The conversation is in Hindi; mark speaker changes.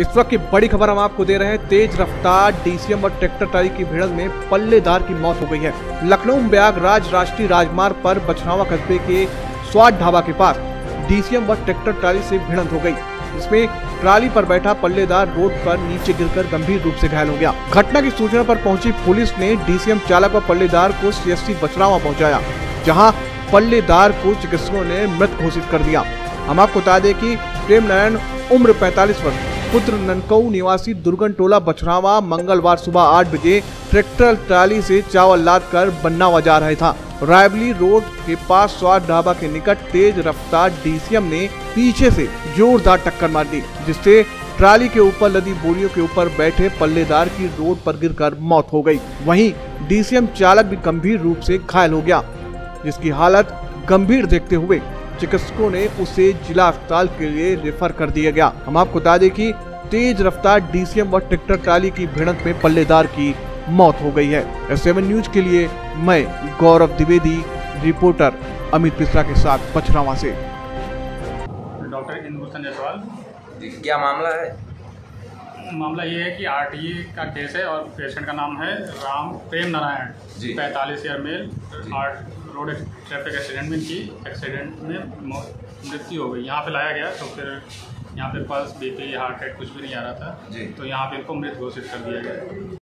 Speaker 1: इस वक्त की बड़ी खबर हम आपको दे रहे हैं। तेज रफ्तार डीसीएम और ट्रैक्टर टाली की भिड़ंत में पल्लेदार की मौत हो गई है। लखनऊ प्रयागराज राष्ट्रीय राजमार्ग पर बछनावा कस्बे के स्वाद ढाबा के पास डीसीएम व ट्रैक्टर ट्राली से भिड़ंत हो गई। इसमें ट्राली पर बैठा पल्लेदार रोड पर नीचे गिरकर गंभीर रूप से घायल हो गया। घटना की सूचना पर पहुँची पुलिस ने डीसीएम चालक व पल्लेदार को सीएससी बछनावा पहुँचाया, जहाँ पल्लेदार को चिकित्सकों ने मृत घोषित कर दिया। हम आपको बता दें कि प्रेम नारायण उम्र 45 वर्ष। पुत्र ननकऊ निवासी दुर्गन टोला बछरावा मंगलवार सुबह आठ बजे ट्रैक्टर ट्राली से चावल लाद कर बन्नावा जा रहा था। रायबली रोड के पास स्वाद ढाबा के निकट तेज रफ्तार डीसीएम ने पीछे से जोरदार टक्कर मार दी, जिससे ट्राली के ऊपर लदी बोरियों के ऊपर बैठे पल्लेदार की रोड पर गिरकर मौत हो गई। वहीं डीसीएम चालक भी गंभीर रूप से घायल हो गया, जिसकी हालत गंभीर देखते हुए चिकित्सकों ने उसे जिला अस्पताल के लिए रेफर कर दिया गया। हम आपको बता दें कि तेज रफ्तार डीसीएम व ट्रैक्टर ट्राली की भिड़ंत में पल्लेदार की मौत हो गई है। सेवन न्यूज़ के लिए मैं गौरव द्विवेदी रिपोर्टर अमित मिश्रा के साथ पचरावा से।
Speaker 2: डॉक्टर इंदुभूषण जायसवाल
Speaker 3: क्या मामला है?
Speaker 2: मामला ये है कि आरटीए का केस है और पेशेंट का नाम है राम प्रेम नारायण।
Speaker 3: जी।
Speaker 2: पैंतालीस ईयर मेल आर्ट रोड ट्रैफ़िक एक्सीडेंट में की एक्सीडेंट में मृत्यु हो गई। यहाँ पे लाया गया तो फिर यहाँ पे पल्स बीपी हार्ट अटैक कुछ भी नहीं आ रहा था। तो यहाँ पे इनको मृत घोषित कर दिया गया